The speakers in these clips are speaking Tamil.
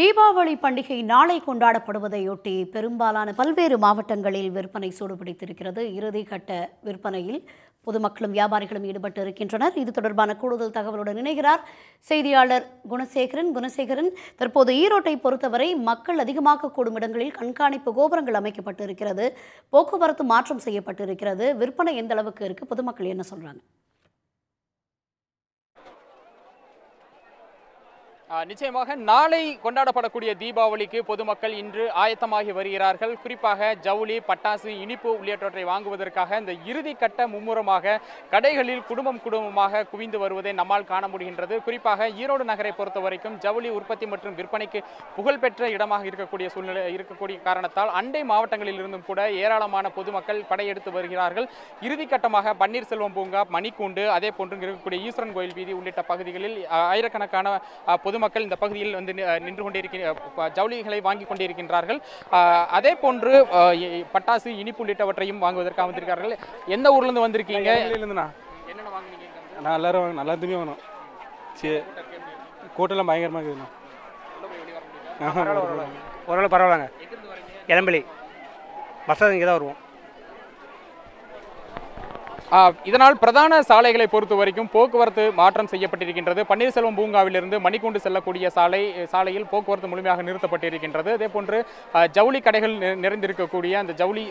தீபாவளி பண்டிகை நாளை கொண்டாடப்படுவதையொட்டி பெரும்பாலான பல்வேறு மாவட்டங்களில் விற்பனை சூடுபிடித்திருக்கிறது. இறுதி கட்ட விற்பனையில் பொதுமக்களும் வியாபாரிகளும் ஈடுபட்டு இருக்கின்றனர். இது தொடர்பான கூடுதல் தகவலுடன் இணைகிறார் செய்தியாளர் குணசேகரன். குணசேகரன் தற்போது ஈரோட்டை பொறுத்தவரை மக்கள் அதிகமாக கூடும் இடங்களில் கண்காணிப்பு கோபுரங்கள் அமைக்கப்பட்டு இருக்கிறது போக்குவரத்து மாற்றம் செய்யப்பட்டு இருக்கிறது விற்பனை எந்த அளவுக்கு இருக்கு? பொதுமக்கள் என்ன சொல்றாங்க? நிச்சயமாக நாளை கொண்டாடப்படக்கூடிய தீபாவளிக்கு பொதுமக்கள் இன்று ஆயத்தமாகி வருகிறார்கள். குறிப்பாக ஜவுளி பட்டாசு இனிப்பு உள்ளிட்டவற்றை வாங்குவதற்காக இந்த இறுதி கட்ட மும்முரமாக கடைகளில் குடும்பம் குடும்பமாக குவிந்து வருவதை நம்மால் காண முடிகின்றது. குறிப்பாக ஈரோடு நகரை பொறுத்த வரைக்கும் ஜவுளி உற்பத்தி மற்றும் விற்பனைக்கு புகழ்பெற்ற இடமாக இருக்கக்கூடிய சூழ்நிலை இருக்கக்கூடிய காரணத்தால் அண்டை மாவட்டங்களில் இருந்தும் கூட ஏராளமான பொதுமக்கள் படையெடுத்து வருகிறார்கள். இறுதி கட்டமாக பன்னீர்செல்வம் பூங்கா மணிக்கூண்டு அதே போன்று இருக்கக்கூடிய ஈஸ்வரன் கோயில் வீதி உள்ளிட்ட பகுதிகளில் ஆயிரக்கணக்கான பொது பொதுமக்கள் இந்த பகுதியில் வந்து நி- நின்று கொண்டிருக்கிற ஜவுளிகளை வாங்கி கொண்டிருக்கின்றார்கள். அதே போன்று பட்டாசு இனிப்பு உள்ளிட்டவற்றையும் வாங்குவதற்காக வந்திருக்கிறார்கள். எந்த ஊர்ல இருந்து வந்திருக்கீங்க என்னென்ன வாங்குனீங்க நான் எல்லாரும் வாங்க நல்லா துணியாக வேணும் சரி கூட்டெல்லாம் பயங்கரமாக இருக்குதுண்ணா. ஓரளவு பரவாயில்லங்க. இளம்பிள்ளை பஸ் இங்கே தான் வருவோம். இதனால் பிரதான சாலைகளை பொறுத்த வரைக்கும் போக்குவரத்து மாற்றம் செய்யப்பட்டிருக்கின்றது. பன்னீர்செல்வம் பூங்காவிலிருந்து மணிக்கூண்டு செல்லக்கூடிய சாலை சாலையில் போக்குவரத்து முழுமையாக நிறுத்தப்பட்டிருக்கின்றது. அதே போன்று ஜவுளி கடைகள் நிறைந்திருக்கக்கூடிய அந்த ஜவுளி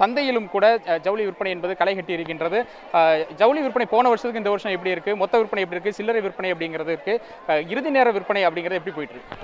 சந்தையிலும் கூட ஜவுளி விற்பனை என்பது களை கட்டி இருக்கின்றது ஜவுளி விற்பனை போன வருஷத்துக்கு இந்த வருஷம் எப்படி இருக்குது மொத்த விற்பனை எப்படி இருக்குது சில்லறை விற்பனை அப்படிங்கிறது இருக்குது இறுதி நேர விற்பனை அப்படிங்கிறது எப்படி போயிட்டு இருக்கு?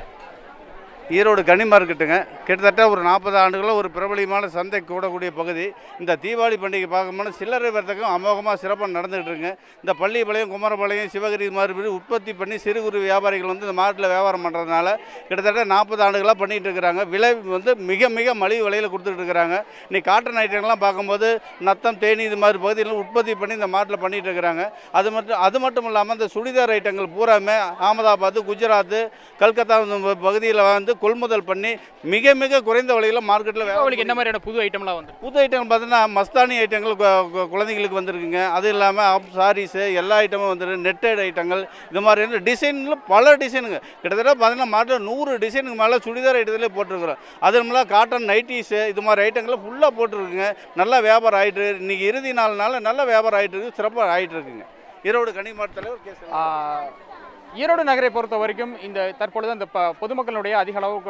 ஈரோடு கனி மார்க்கெட்டுங்க. கிட்டத்தட்ட ஒரு நாற்பது ஆண்டுகளில் ஒரு பிரபலியமான சந்தை கூடக்கூடிய பகுதி. இந்த தீபாவளி பண்டிகை பார்க்கும்போது சில்லறை வர்த்தகம் அமோகமாக சிறப்பாக நடந்துகிட்டு இருக்குங்க. இந்த பள்ளிப்பாளையம் குமரபாளையம் சிவகிரி மாதிரி உற்பத்தி பண்ணி சிறு குறு வியாபாரிகள் வந்து இந்த மார்க்கெட்டில் வியாபாரம் பண்ணுறதுனால கிட்டத்தட்ட நாற்பது ஆண்டுகளாக பண்ணிகிட்டு இருக்கிறாங்க. விலை வந்து மிக மிக மலிவு விலையில் கொடுத்துட்டு இருக்கிறாங்க. இன்னைக்கு காட்டன் ஐட்டங்கள்லாம் பார்க்கும்போது நத்தம் தேனி இது மாதிரி பகுதியில் உற்பத்தி பண்ணி இந்த மாட்டில் பண்ணிகிட்டு இருக்கிறாங்க. அது மட்டும் அது மட்டும் இல்லாமல் இந்த சுடிதார் ஐட்டங்கள் பூராமே அகமதாபாத் குஜராத் கல்கத்தா பகுதியில் வந்து கொள்முதல் பண்ணி மிக மிக குறைந்த விலையில் மார்க்கெட்டில் தீபாவளிக்கு என்ன மாதிரியான புது ஐட்டம்லாம் வந்து புது ஐட்டங்கள் பார்த்தீங்கன்னா மஸ்தானி ஐட்டங்கள் குழந்தைங்களுக்கு வந்திருக்குங்க. அது இல்லாமல் அப் சாரீஸு எல்லா ஐட்டமும் வந்துருக்கு நெட்டட் ஐட்டங்கள் இது மாதிரி டிசைனில் பல டிசைனுங்க கிட்டத்தட்ட பார்த்தீங்கன்னா மாட்டில் நூறு டிசைனுக்கு மேலே சுடிதார் ஐட்டத்திலே போட்டிருக்கிறோம். அது இல்லாமல் காட்டன் நைட்டிஸு இது மாதிரி ஐட்டங்களை ஃபுல்லாக போட்டிருக்குங்க. நல்லா வியாபாரம் ஆகிட்டு இன்றைக்கி இறுதி நாள்னால நல்ல வியாபாரம் ஆகிட்டு இருக்கு. சிறப்பாக ஆகிட்டு இருக்குங்க. ஈரோடு கனி மாவட்ட தலைவர் கே. ஈரோடு நகரை பொறுத்த வரைக்கும் இந்த தற்பொழுது அந்த ப- பொதுமக்களுடைய அதிக அளவு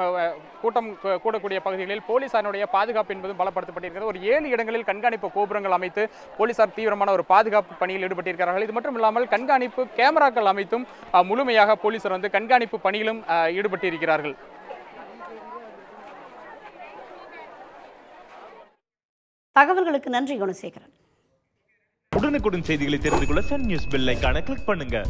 கூட்டம் கூடக்கூடிய பகுதிகளில் போலீசாருடைய பாதுகாப்பு என்பதும் பலப்படுத்தப்பட்டிருக்கிறது. ஒரு ஏழு இடங்களில் கண்காணிப்பு கோபுரங்கள் அமைத்து போலீசார் தீவிரமான ஒரு பாதுகாப்பு பணியில் ஈடுபட்டிருக்கிறார்கள். இது மட்டும் இல்லாமல் கண்காணிப்பு கேமராக்கள் அமைத்தும் முழுமையாக போலீசார் வந்து கண்காணிப்பு பணியிலும் ஈடுபட்டிருக்கிறார்கள். தகவல்களுக்கு நன்றி குணசேகரன். உடனுக்குடன் செய்திகளை தெரிந்து கொள்ள சன் நியூஸ் பெல் ஐகானை கிளிக் பண்ணுங்க.